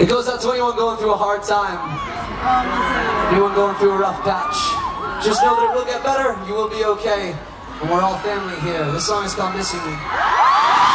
It goes out to anyone going through a hard time. Anyone going through a rough patch. Just know that it will get better. You will be okay. And we're all family here. This song is called Missing You.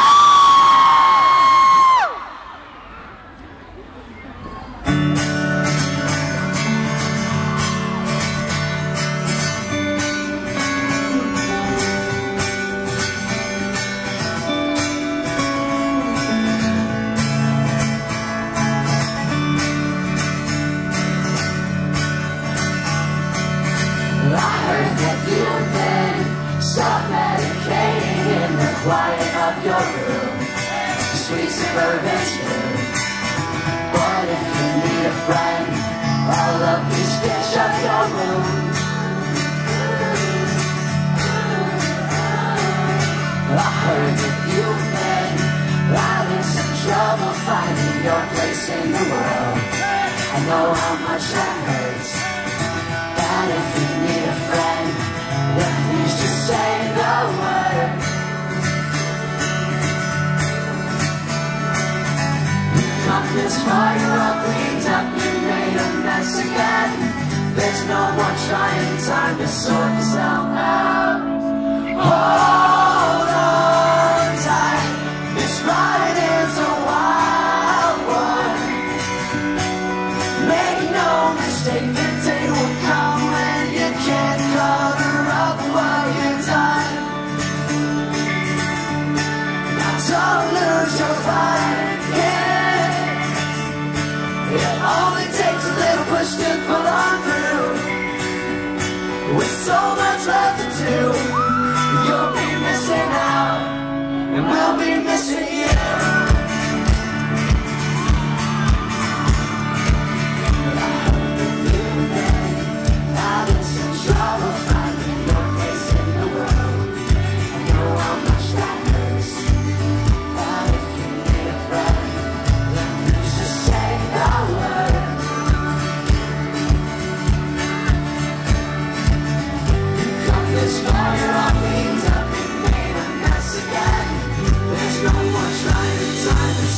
Quiet of your room. Sweet suburban spoon But if you need a friend I'll love you stitch up your wound I heard that you've been having some trouble finding your place in the world. I know how much that hurts you're all cleaned up, you made a mess again. There's no more trying time to sort this out now. Takes a little push to pull on through. With so much left to do, you'll be missing out, and we'll be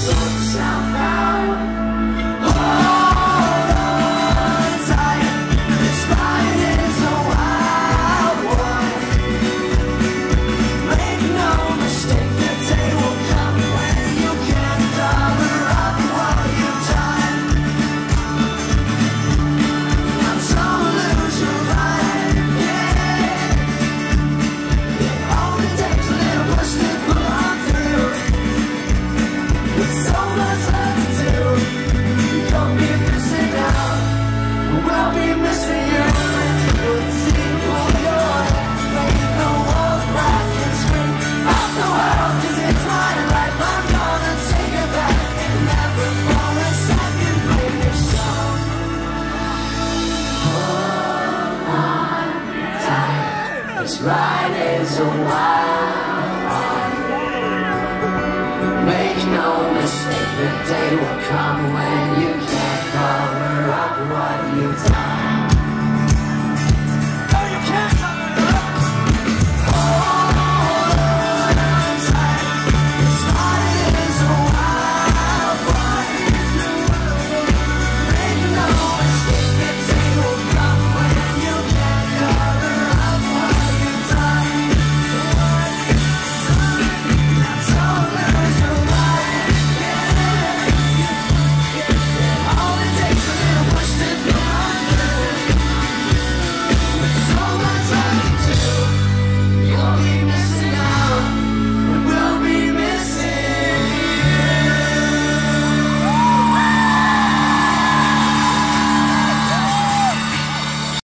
time is a wild one. Make no mistake, the day will come when you can't